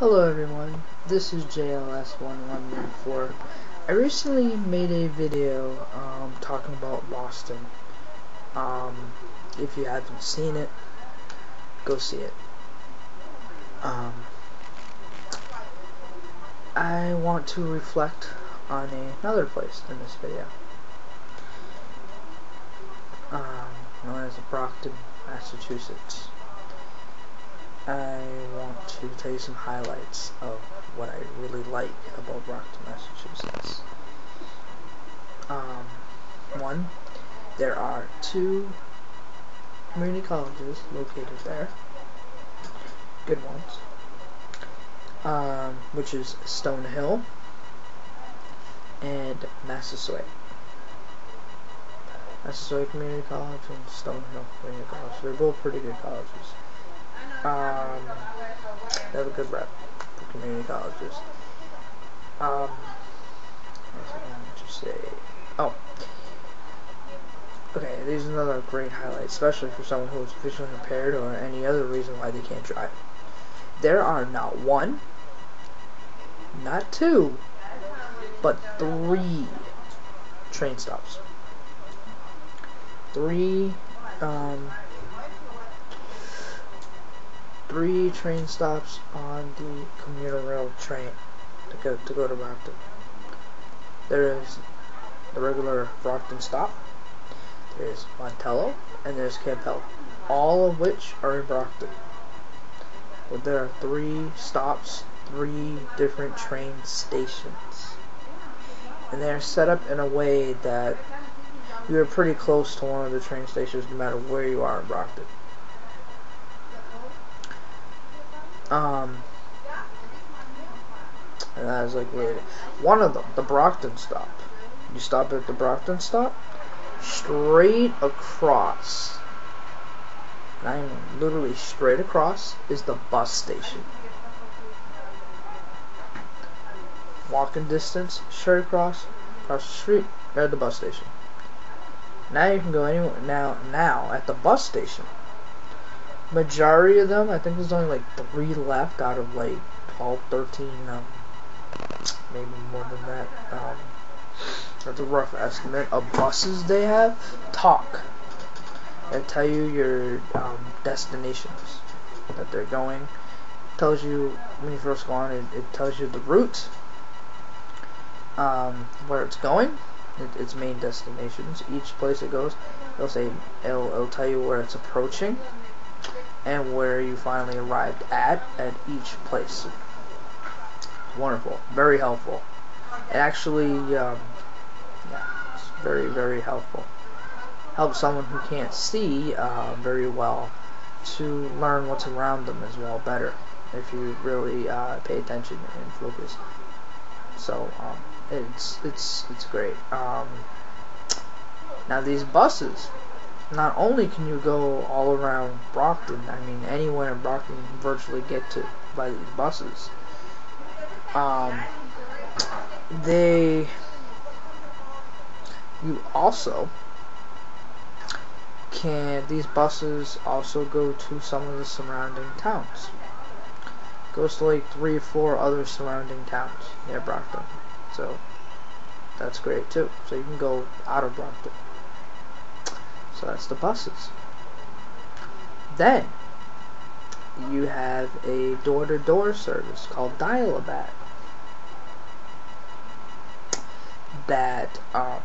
Hello everyone, this is JLS1114. I recently made a video um, talking about Boston. Um, if you haven't seen it, go see it. Um, I want to reflect on another place in this video. Um, known as Brockton, Massachusetts. I want to tell you some highlights of what I really like about Brockton, Massachusetts. Um, one, there are two community colleges located there, good ones, um, which is Stonehill and Massasoit. Massasoit Community College and Stonehill Community College. They're both pretty good colleges. Um, they have a good rep for community colleges. Um, what I going to say? Oh. Okay, these are another great highlight, especially for someone who is visually impaired or any other reason why they can't drive. There are not one, not two, but three train stops. Three um, three train stops on the commuter rail train to go to go to Brockton. There is the regular Brockton stop. There's Montello and there's Campello, all of which are in Brockton. But there are three stops, three different train stations, and they're set up in a way that you're pretty close to one of the train stations, no matter where you are in Brockton. Um, and was like really one of them, the Brockton stop. You stop at the Brockton stop, straight across. And I mean literally straight across is the bus station. Walking distance, straight across, across the street, at the bus station. Now you can go anywhere. Now, now at the bus station, majority of them, I think there's only like three left out of like 12, 13, um, maybe more than that. Um, that's a rough estimate of buses they have. Talk. and tell you your um, destinations that they're going. It tells you when you first go on. It, it tells you the route, um, where it's going, it, its main destinations. Each place it goes, it'll say it'll, it'll tell you where it's approaching and where you finally arrived at at each place. Wonderful, very helpful. It actually, um, yeah, it's very very helpful. Helps someone who can't see uh, very well to learn what's around them as well better if you really uh, pay attention and focus. So um, it's it's it's great. Um, now these buses, not only can you go all around Brockton, I mean anywhere in Brockton you can virtually get to by these buses. Um, they, you also can, these buses also go to some of the surrounding towns. Goes to like three or four other surrounding towns near Brockton. So, that's great too. So you can go out of Brockton. So that's the buses. Then you have a door-to-door -door service called Dial-A-Bat that um,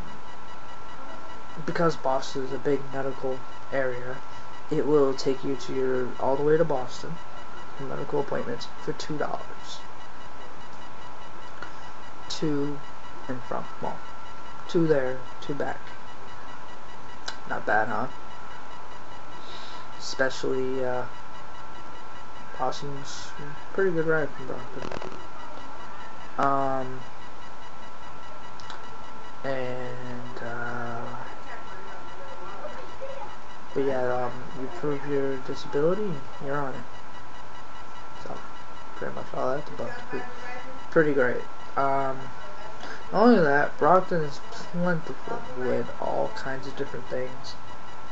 because Boston is a big medical area, it will take you to your all the way to Boston medical appointments for two dollars. Two and from well, two there, two back. Not bad, huh? Especially, uh, Boston's pretty good ride from Brockton. Um, and, uh, but yeah, um, you prove your disability, you're on it. So, pretty much all that's about pretty great. Um, not only that, Brockton is plentiful with all kinds of different things.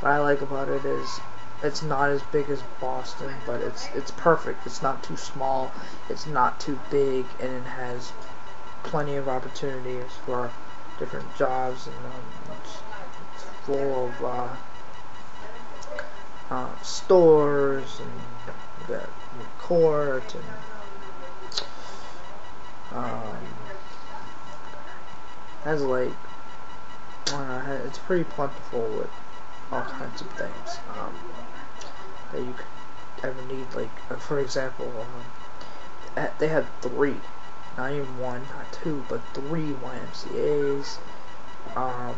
What I like about it is it's not as big as Boston, but it's it's perfect. It's not too small, it's not too big, and it has plenty of opportunities for different jobs, and um, it's, it's, full of uh, uh, stores and the court and um, has like uh, it's pretty plentiful with all kinds of things um, that you could ever need. Like uh, for example, um, they have three, not even one, not two, but three YMCA's. Um,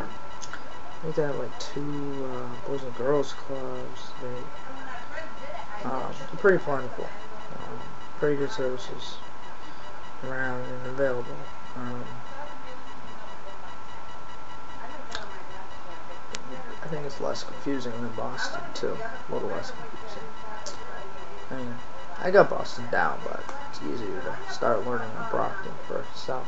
I think they have like two uh, boys and girls clubs. They um, pretty plentiful, um, pretty good services around and available. Um, I think it's less confusing than Boston too. A little less confusing. I mean, I got Boston down, but it's easier to start learning in Brockton first. So,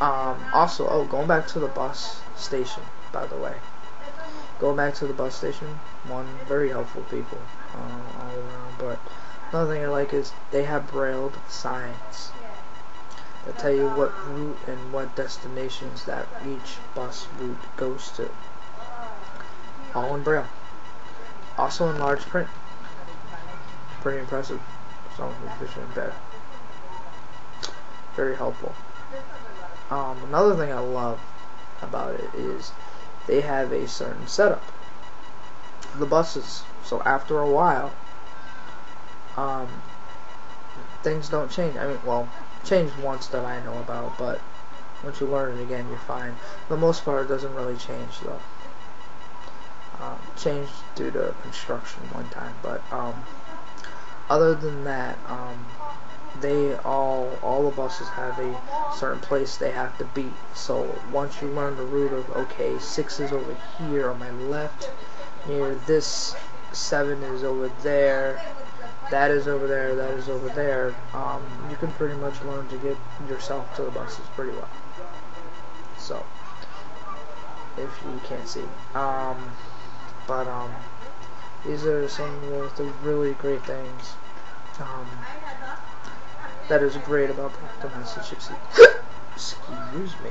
um, also, oh, going back to the bus station, by the way. Going back to the bus station, one very helpful people uh, all around. But another thing I like is they have brailled signs that tell you what route and what destinations that each bus route goes to. All in braille. Also in large print. Pretty impressive. Someone who's visually impaired. Very helpful. Um, another thing I love about it is they have a certain setup. The buses. So after a while, um, things don't change. I mean, well, changed once that I know about, but once you learn it again, you're fine. For the most part, it doesn't really change though. Um, changed due to construction one time, but um, other than that, um, they all all the buses have a certain place they have to be. So once you learn the route of okay, six is over here on my left, near this seven is over there, that is over there, that is over there, um, you can pretty much learn to get yourself to the buses pretty well. So, if you can't see. Um, but, um, these are some of the really great things, um, that is great about Brockton, Massachusetts. Excuse me.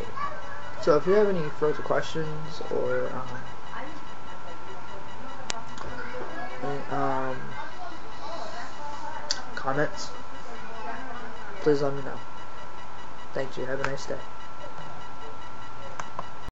So if you have any further questions or, um, um comments, please let me know. Thank you. Have a nice day.